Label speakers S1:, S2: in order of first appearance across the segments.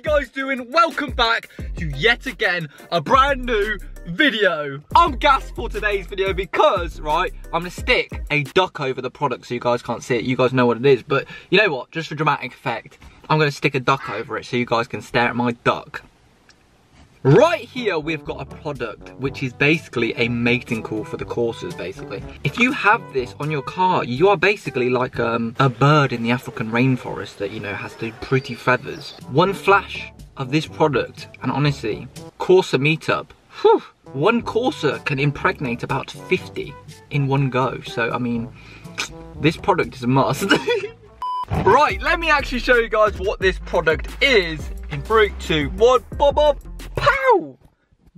S1: you guys doing? Welcome back to yet again a brand new video. I'm gassed for today's video because, right, I'm gonna stick a duck over the product so you guys can't see it. You guys know what it is, but you know what? Just for dramatic effect, I'm gonna stick a duck over it so you guys can stare at my duck. Right here, we've got a product which is basically a mating call for the Corsas, basically. If you have this on your car, you are basically like um, a bird in the African rainforest that, you know, has the pretty feathers. One flash of this product, and honestly, Corsa meetup, whew, one Corsa can impregnate about 50 in one go. So, I mean, this product is a must. right, let me actually show you guys what this product is in three, two, one, bob, bob. Pow!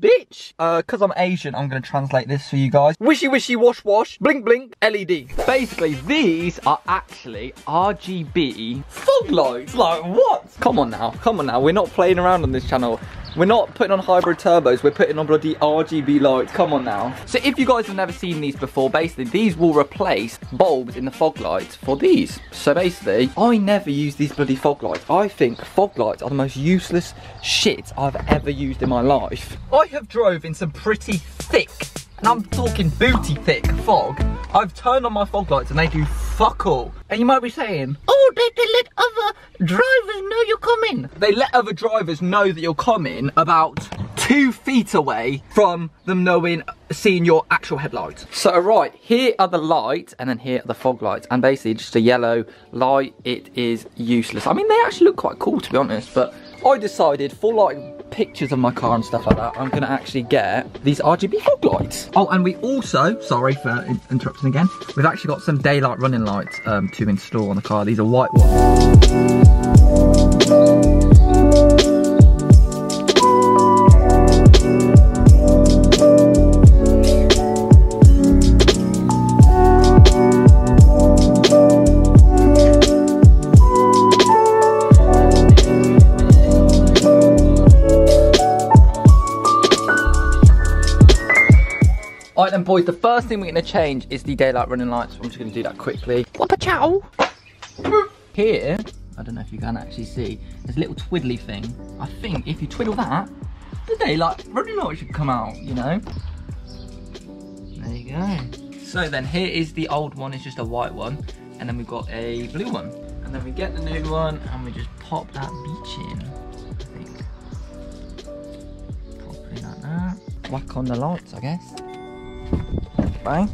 S1: Bitch! Uh, cause I'm Asian, I'm gonna translate this for you guys. Wishy wishy wash wash, blink blink, LED. Basically, these are actually RGB fog lights. Like, what? Come on now, come on now. We're not playing around on this channel. We're not putting on hybrid turbos, we're putting on bloody RGB lights, come on now. So if you guys have never seen these before, basically these will replace bulbs in the fog lights for these. So basically, I never use these bloody fog lights. I think fog lights are the most useless shit I've ever used in my life. I have drove in some pretty thick, and I'm talking booty thick fog. I've turned on my fog lights and they do fuck all. And you might be saying, oh, they, they let other drivers know you're coming. They let other drivers know that you're coming about two feet away from them knowing, seeing your actual headlights. So right, here are the lights and then here are the fog lights. And basically just a yellow light, it is useless. I mean, they actually look quite cool to be honest, but I decided for like pictures of my car and stuff like that, I'm gonna actually get these RGB fog lights. Oh, and we also, sorry for interrupting again, we've actually got some daylight running lights um, to install on the car. These are white ones. Boys, the first thing we're gonna change is the daylight running lights. I'm just gonna do that quickly. Whoppa chow! Here, I don't know if you can actually see, there's a little twiddly thing. I think if you twiddle that, the daylight running light should come out, you know? There you go. So then here is the old one, it's just a white one. And then we've got a blue one. And then we get the new one and we just pop that beach in, I think. Properly like that. Whack on the lights, I guess. Bang.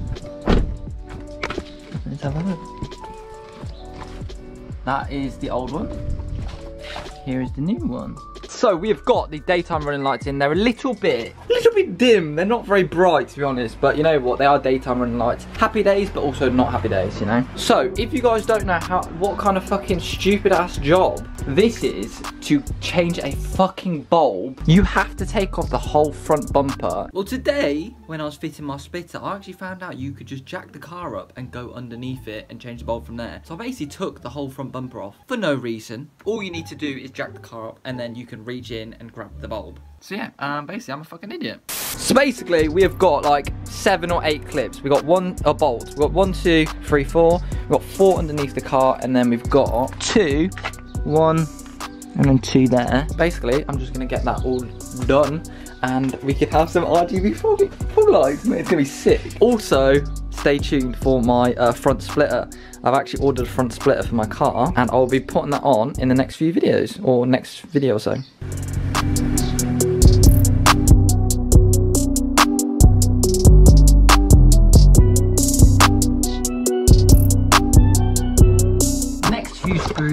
S1: Let's have a look. That is the old one. Here is the new one. So we've got the daytime running lights in. They're a little bit, little bit dim. They're not very bright, to be honest. But you know what? They are daytime running lights. Happy days, but also not happy days, you know? So if you guys don't know how, what kind of fucking stupid ass job this is to change a fucking bulb, you have to take off the whole front bumper. Well, today, when I was fitting my splitter, I actually found out you could just jack the car up and go underneath it and change the bulb from there. So I basically took the whole front bumper off for no reason. All you need to do is jack the car up and then you can reach in and grab the bulb. So yeah, um, basically I'm a fucking idiot. So basically we have got like seven or eight clips. We've got one, a bolt. We've got one, two, three, four. We've got four underneath the car and then we've got two, one, and then two there. Basically, I'm just gonna get that all done and we could have some RGB fog, lights, mate. It's gonna be sick. Also, stay tuned for my uh, front splitter. I've actually ordered a front splitter for my car and I'll be putting that on in the next few videos or next video or so.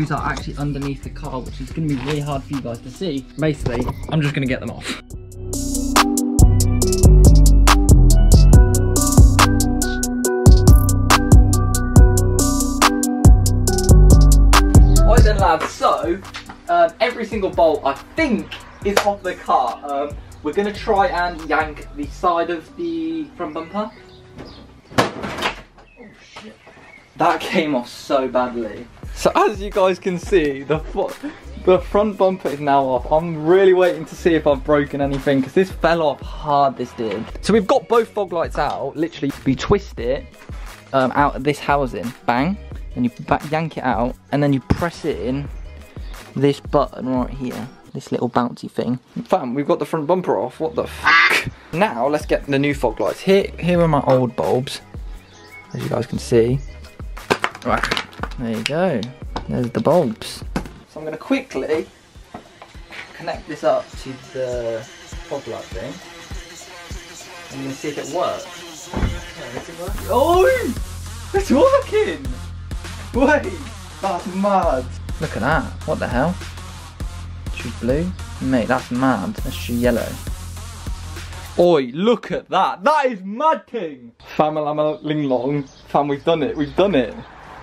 S1: Screws are actually underneath the car which is going to be really hard for you guys to see. Basically, I'm just going to get them off. lads, so um, every single bolt I think is off the car. Um, we're going to try and yank the side of the front bumper. Oh shit. That came off so badly. So as you guys can see, the the front bumper is now off. I'm really waiting to see if I've broken anything because this fell off hard, this did. So we've got both fog lights out. Literally, we twist it um, out of this housing, bang, and you back yank it out and then you press it in this button right here this little bouncy thing. Fam, we've got the front bumper off. What the fuck? now let's get the new fog lights. Here, here are my old bulbs, as you guys can see. Right, there you go. There's the bulbs. So I'm going to quickly connect this up to the fog light thing. I'm going to see if it works. Yeah, Oh, it's working! Wait, that's mad. Look at that. What the hell? Choose blue? Mate, that's mad. Let's choose yellow. Oi, look at that. That is mad thing. Famalama Ling Long. Fam, we've done it. We've done it.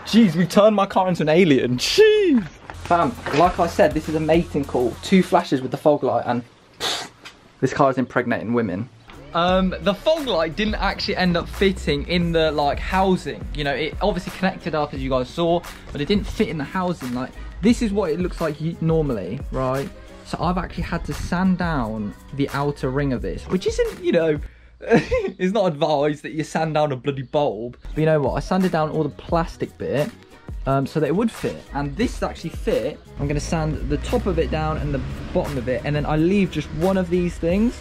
S1: Jeez, we turned my car into an alien. Jeez. Fam, like I said, this is a mating call. Two flashes with the fog light and pff, this car is impregnating women. Um, the fog light didn't actually end up fitting in the like housing. You know, it obviously connected up as you guys saw, but it didn't fit in the housing. Like, this is what it looks like normally, right? So I've actually had to sand down the outer ring of this, which isn't, you know, it's not advised that you sand down a bloody bulb. But you know what? I sanded down all the plastic bit um, so that it would fit. And this actually fit. I'm going to sand the top of it down and the bottom of it. And then I leave just one of these things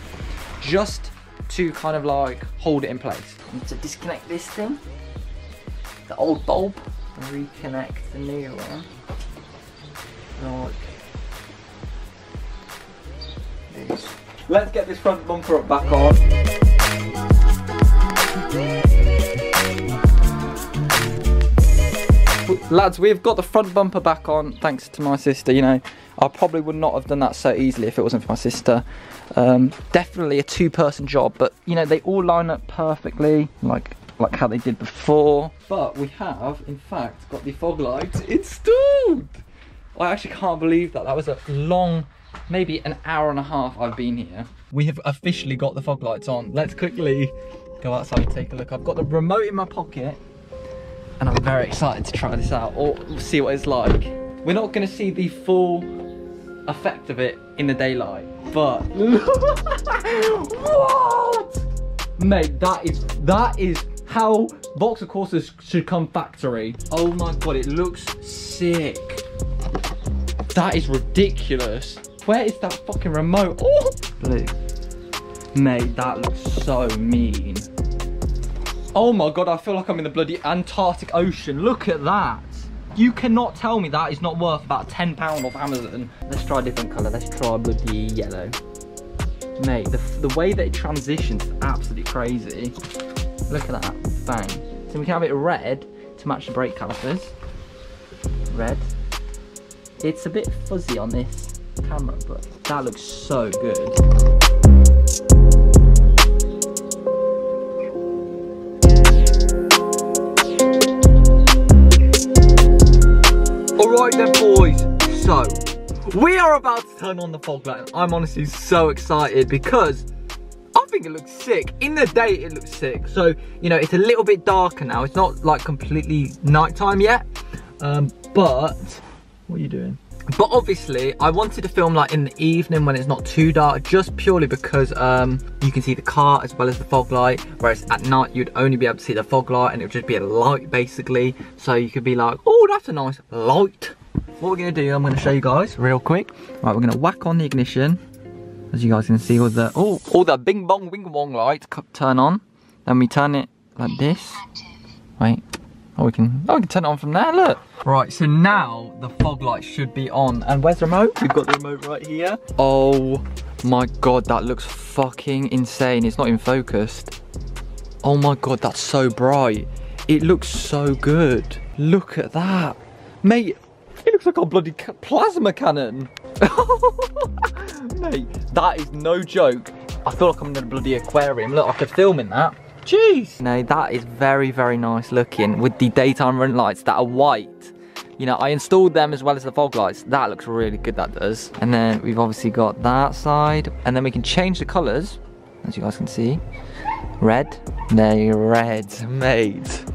S1: just to kind of like hold it in place. And to disconnect this thing, the old bulb, and reconnect the new one. Like this. Let's get this front bumper up back on. Lads, we've got the front bumper back on thanks to my sister. You know, I probably would not have done that so easily if it wasn't for my sister. Um, definitely a two-person job, but you know, they all line up perfectly, like like how they did before. But we have, in fact, got the fog lights installed. I actually can't believe that. That was a long, maybe an hour and a half I've been here. We have officially got the fog lights on. Let's quickly go outside and take a look. I've got the remote in my pocket and I'm very excited to try this out or see what it's like. We're not going to see the full effect of it in the daylight, but what? Mate, that is that is how Vauxhall Corsas should come factory. Oh my god, it looks sick. That is ridiculous. Where is that fucking remote? Oh, blue. Mate, that looks so mean. Oh my god, I feel like I'm in the bloody Antarctic Ocean. Look at that. You cannot tell me that is not worth about £10 off Amazon. Let's try a different colour. Let's try bloody yellow. Mate, the, the way that it transitions is absolutely crazy. Look at that. Bang. So we can have it red to match the brake calipers. Red. It's a bit fuzzy on this camera, but that looks so good. Alright then boys, so we are about to turn on the fog light. I'm honestly so excited because I think it looks sick. In the day it looks sick. So, you know, it's a little bit darker now. It's not like completely nighttime yet. Um, but, what are you doing? But obviously, I wanted to film like in the evening when it's not too dark, just purely because um, you can see the car as well as the fog light. Whereas at night, you'd only be able to see the fog light and it would just be a light basically. So you could be like, oh, that's a nice light. What we're gonna do, I'm gonna show you guys real quick. Right, we're gonna whack on the ignition. As you guys can see, all the, oh, all the bing bong wing wong lights turn on. Then we turn it like this. Wait, Oh, we can, oh, we can turn it on from there, look. Right, so now the fog light should be on. And where's the remote? We've got the remote right here. Oh my God, that looks fucking insane. It's not in focused. Oh my God, that's so bright. It looks so good. Look at that. Mate, it looks like a bloody plasma cannon. Mate, that is no joke. I feel like I'm in a bloody aquarium. Look, I could film in that. Jeez. No, that is very, very nice looking with the daytime run lights that are white. You know, I installed them as well as the fog lights. That looks really good, that does. And then we've obviously got that side. And then we can change the colors, as you guys can see. Red. They're red, mate.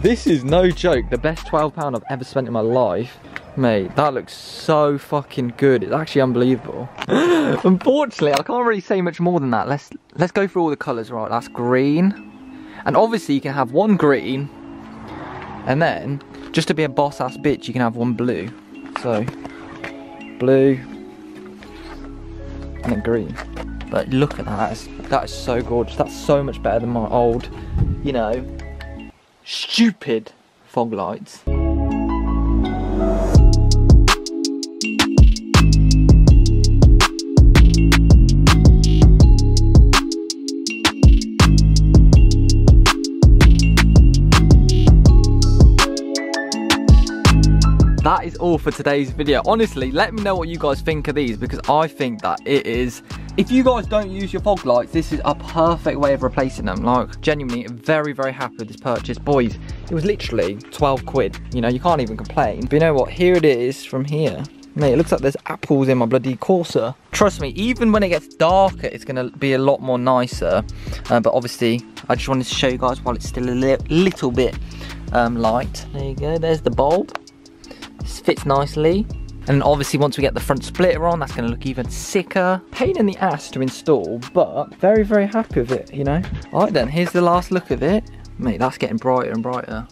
S1: This is no joke. The best £12 I've ever spent in my life. Mate, that looks so fucking good. It's actually unbelievable. Unfortunately, I can't really say much more than that. Let's let's go through all the colours. Right, that's green. And obviously you can have one green. And then, just to be a boss ass bitch, you can have one blue. So, blue. and then green. But look at that, that is, that is so gorgeous. That's so much better than my old, you know, stupid fog lights. That is all for today's video. Honestly, let me know what you guys think of these because I think that it is, if you guys don't use your fog lights, this is a perfect way of replacing them. Like, genuinely, very, very happy with this purchase. Boys, it was literally 12 quid. You know, you can't even complain. But you know what? Here it is from here. Mate, it looks like there's apples in my bloody Corsa. Trust me, even when it gets darker, it's gonna be a lot more nicer. Uh, but obviously, I just wanted to show you guys while it's still a li little bit um, light. There you go, there's the bulb. This fits nicely. And obviously once we get the front splitter on, that's gonna look even sicker. Pain in the ass to install, but very, very happy with it, you know? All right then, here's the last look of it. Mate, that's getting brighter and brighter.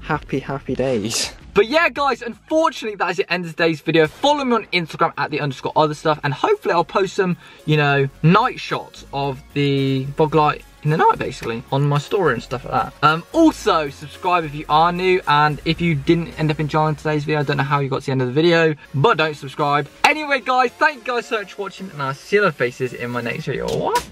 S1: Happy, happy days. But yeah, guys, unfortunately, that is the end of today's video. Follow me on Instagram at the underscore other stuff, and hopefully I'll post some, you know, night shots of the fog light in the night basically on my story and stuff like that. Um, also subscribe if you are new and if you didn't end up enjoying today's video, I don't know how you got to the end of the video, but don't subscribe. Anyway guys, thank you guys so much for watching and I'll see your faces in my next video. What?